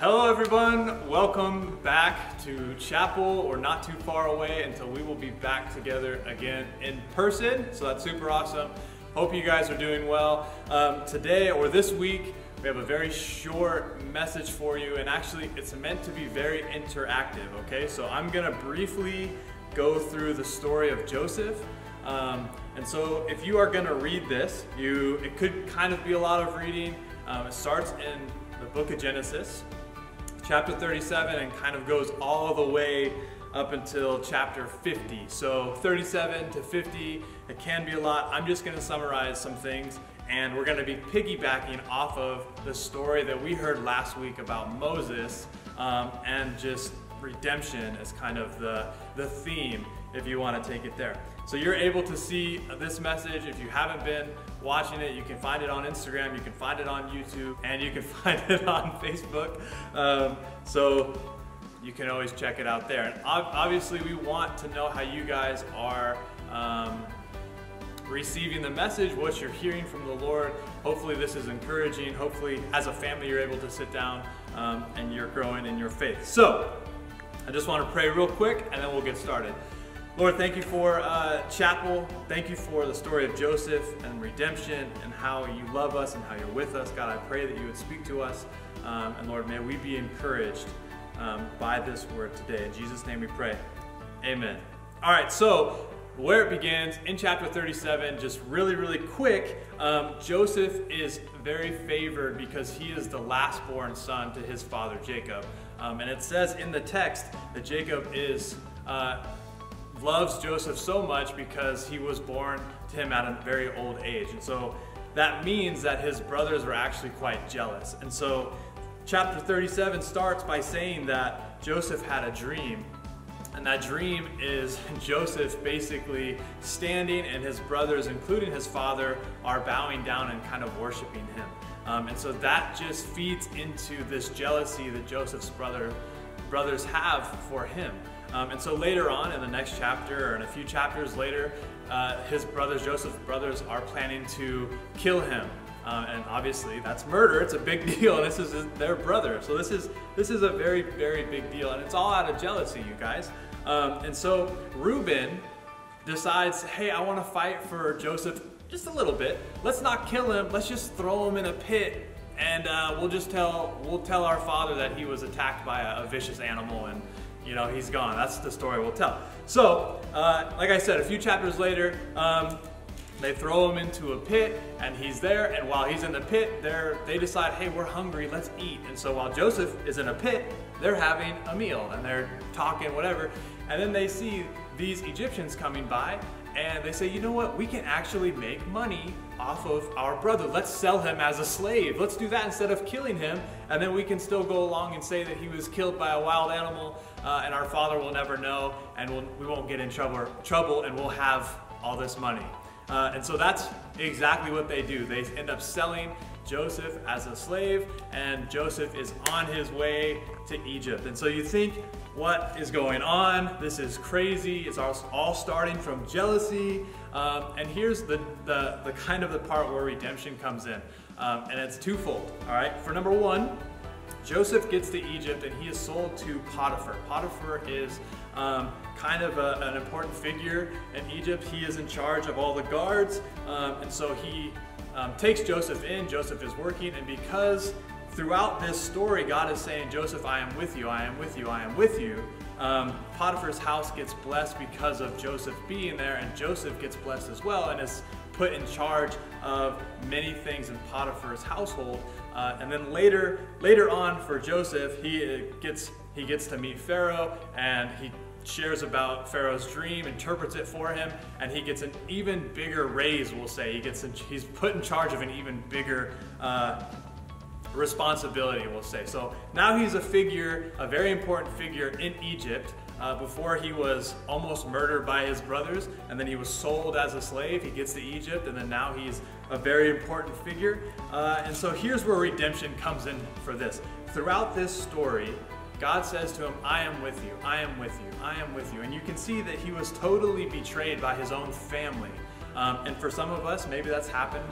Hello, everyone. Welcome back to chapel. or not too far away until we will be back together again in person. So that's super awesome. Hope you guys are doing well. Um, today or this week, we have a very short message for you, and actually, it's meant to be very interactive. Okay, so I'm gonna briefly go through the story of Joseph. Um, and so, if you are gonna read this, you it could kind of be a lot of reading. Um, it starts in the book of Genesis, chapter 37, and kind of goes all the way up until chapter 50. So 37 to 50, it can be a lot. I'm just going to summarize some things and we're going to be piggybacking off of the story that we heard last week about Moses um, and just redemption as kind of the, the theme if you want to take it there. So you're able to see this message. If you haven't been watching it, you can find it on Instagram, you can find it on YouTube, and you can find it on Facebook. Um, so you can always check it out there. And obviously, we want to know how you guys are um, receiving the message, what you're hearing from the Lord. Hopefully, this is encouraging. Hopefully, as a family, you're able to sit down um, and you're growing in your faith. So, I just want to pray real quick and then we'll get started. Lord, thank you for uh, chapel. Thank you for the story of Joseph and redemption and how you love us and how you're with us. God, I pray that you would speak to us. Um, and Lord, may we be encouraged um, by this word today. In Jesus' name we pray. Amen. All right, so where it begins in chapter 37, just really, really quick, um, Joseph is very favored because he is the last born son to his father Jacob. Um, and it says in the text that Jacob is. Uh, loves Joseph so much because he was born to him at a very old age. And so that means that his brothers were actually quite jealous. And so chapter 37 starts by saying that Joseph had a dream. And that dream is Joseph basically standing, and his brothers, including his father, are bowing down and kind of worshiping him. Um, and so that just feeds into this jealousy that Joseph's brother, brothers have for him. Um, and so later on in the next chapter, or in a few chapters later, uh, his brothers, Joseph's brothers, are planning to kill him. Um, and obviously that's murder. It's a big deal. This is their brother. So this is this is a very very big deal, and it's all out of jealousy, you guys. Um, and so Reuben decides, hey, I want to fight for Joseph just a little bit. Let's not kill him. Let's just throw him in a pit, and uh, we'll just tell we'll tell our father that he was attacked by a, a vicious animal, and you know he's gone. That's the story we'll tell. So, uh, like I said, a few chapters later, um, they throw him into a pit and he's there. And while he's in the pit, they decide, hey, we're hungry, let's eat. And so while Joseph is in a pit, they're having a meal and they're talking, whatever. And then they see these Egyptians coming by and they say, you know what, we can actually make money off of our brother. Let's sell him as a slave. Let's do that instead of killing him. And then we can still go along and say that he was killed by a wild animal uh, and our father will never know and we'll, we won't get in trouble, trouble and we'll have all this money. Uh, and so that's exactly what they do. They end up selling Joseph as a slave, and Joseph is on his way to Egypt. And so you think, what is going on? This is crazy. It's all, all starting from jealousy. Um, and here's the, the, the, kind of the part where redemption comes in. Um, and it's twofold, all right? For number one, Joseph gets to Egypt and he is sold to Potiphar. Potiphar is um, kind of a, an important figure in Egypt. He is in charge of all the guards, um, and so he um, takes Joseph in. Joseph is working, and because throughout this story, God is saying, Joseph, I am with you, I am with you, I am with you. Um, Potiphar's house gets blessed because of Joseph being there, and Joseph gets blessed as well and is put in charge of many things in Potiphar's household. Uh, and then later, later on for Joseph, he uh, gets he gets to meet Pharaoh and he shares about Pharaoh's dream, interprets it for him, and he gets an even bigger raise, we'll say. He gets in, he's put in charge of an even bigger uh, responsibility, we'll say. So now he's a figure, a very important figure in Egypt. Uh, before he was almost murdered by his brothers, and then he was sold as a slave. He gets to Egypt, and then now he's a very important figure. Uh, and so here's where redemption comes in for this. Throughout this story, God says to him, I am with you, I am with you, I am with you. And you can see that he was totally betrayed by his own family. Um, and for some of us, maybe that's happened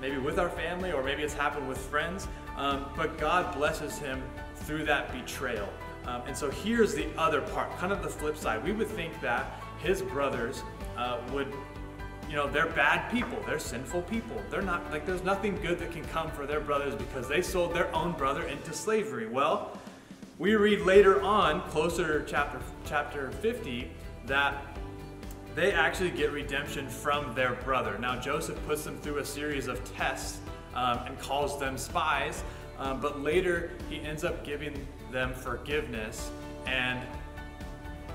maybe with our family or maybe it's happened with friends. um, but God blesses him through that betrayal. Um, and so here's the other part, kind of the flip side. We would think that his brothers uh, would, you know, they're bad people. They're sinful people. They're not, like, there's nothing good that can come for their brothers because they sold their own brother into slavery. Well, we read later on, closer to chapter, chapter 50, that they actually get redemption from their brother. Now, Joseph puts them through a series of tests um, and calls them spies, um, but later he ends up giving them forgiveness and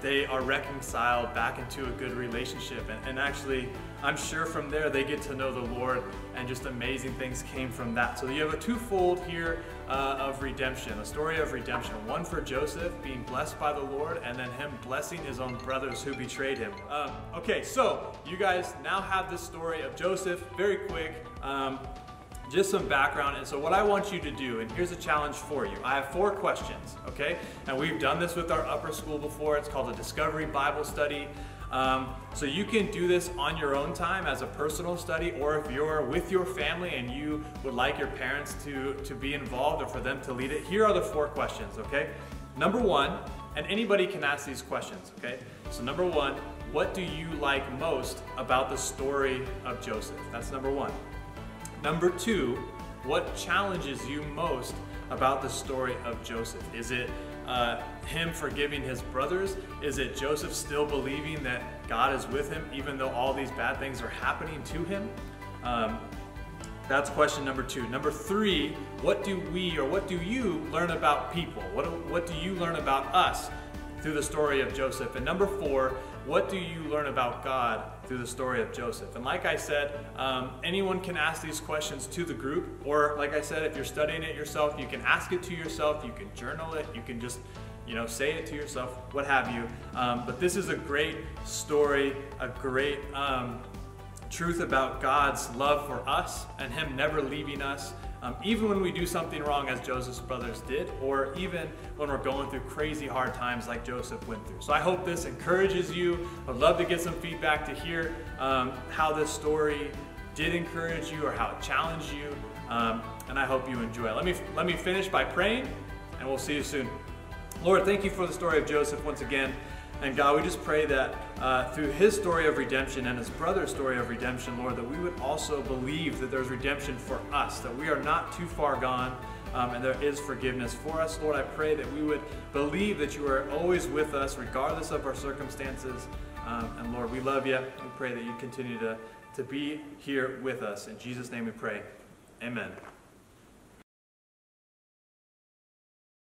they are reconciled back into a good relationship. And, and, actually, I'm sure from there they get to know the Lord, and just amazing things came from that. So you have a twofold here uh, of redemption a story of redemption one for Joseph being blessed by the Lord, and then him blessing his own brothers who betrayed him. Um, okay, so you guys now have this story of Joseph, very quick. Um, just some background. And so what I want you to do, and here's a challenge for you. I have four questions, okay? And we've done this with our upper school before. It's called a Discovery Bible Study. Um, so you can do this on your own time as a personal study, or if you're with your family and you would like your parents to, to be involved or for them to lead it, here are the four questions, okay? Number one, and anybody can ask these questions, okay? So number one, what do you like most about the story of Joseph? That's number one. Number two, what challenges you most about the story of Joseph? Is it uh, him forgiving his brothers? Is it Joseph still believing that God is with him even though all these bad things are happening to him? Um, that's question number two. Number three, what do we or what do you learn about people? What, what do you learn about us through the story of Joseph? And number four, what do you learn about God through the story of Joseph? And like I said, um, anyone can ask these questions to the group, or like I said, if you're studying it yourself, you can ask it to yourself, you can journal it, you can just you know, say it to yourself, what have you. Um, but this is a great story, a great um, truth about God's love for us and Him never leaving us, um, even when we do something wrong, as Joseph's brothers did, or even when we're going through crazy hard times like Joseph went through. So I hope this encourages you. I'd love to get some feedback to hear um, how this story did encourage you or how it challenged you, um, and I hope you enjoy it. Let me, let me finish by praying, and we'll see you soon. Lord, thank you for the story of Joseph once again. And God, we just pray that uh, through his story of redemption and his brother's story of redemption, Lord, that we would also believe that there's redemption for us, that we are not too far gone. Um, and there is forgiveness for us. Lord, I pray that we would believe that you are always with us, regardless of our circumstances. Um, and Lord, we love you. We pray that you continue to, to be here with us. In Jesus' name we pray. Amen.